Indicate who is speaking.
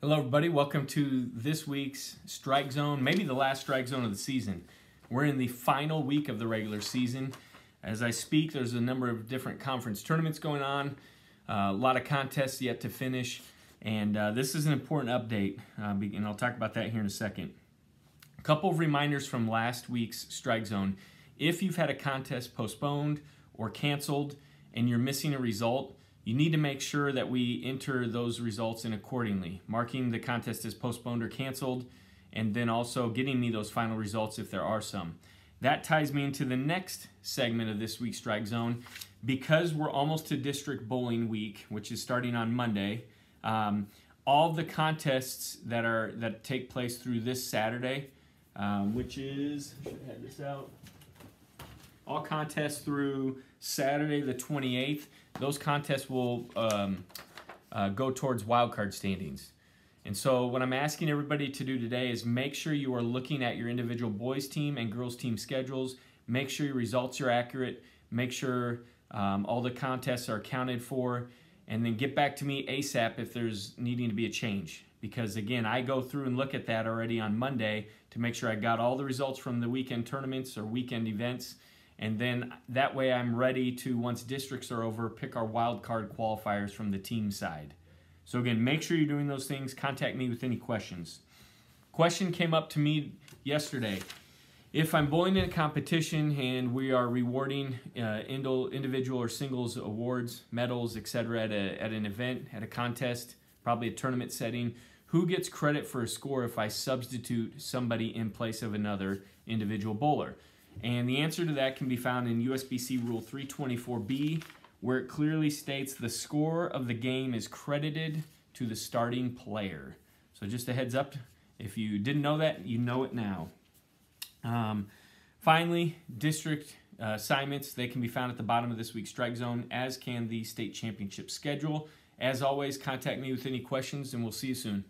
Speaker 1: Hello, everybody. Welcome to this week's Strike Zone, maybe the last Strike Zone of the season. We're in the final week of the regular season. As I speak, there's a number of different conference tournaments going on, uh, a lot of contests yet to finish, and uh, this is an important update, uh, and I'll talk about that here in a second. A couple of reminders from last week's Strike Zone. If you've had a contest postponed or canceled and you're missing a result, you need to make sure that we enter those results in accordingly, marking the contest as postponed or canceled, and then also getting me those final results if there are some. That ties me into the next segment of this week's Strike Zone. Because we're almost to District Bowling Week, which is starting on Monday, um, all the contests that are that take place through this Saturday, um, which is I should have this out. All contests through Saturday the 28th those contests will um, uh, go towards wildcard standings. And so what I'm asking everybody to do today is make sure you are looking at your individual boys team and girls team schedules. Make sure your results are accurate. Make sure um, all the contests are accounted for. And then get back to me ASAP if there's needing to be a change. Because again, I go through and look at that already on Monday to make sure I got all the results from the weekend tournaments or weekend events and then that way I'm ready to, once districts are over, pick our wild card qualifiers from the team side. So again, make sure you're doing those things. Contact me with any questions. Question came up to me yesterday. If I'm bowling in a competition and we are rewarding uh, individual or singles awards, medals, etc. At, at an event, at a contest, probably a tournament setting, who gets credit for a score if I substitute somebody in place of another individual bowler? And the answer to that can be found in USBC Rule 324B, where it clearly states the score of the game is credited to the starting player. So just a heads up, if you didn't know that, you know it now. Um, finally, district uh, assignments, they can be found at the bottom of this week's Strike Zone, as can the state championship schedule. As always, contact me with any questions, and we'll see you soon.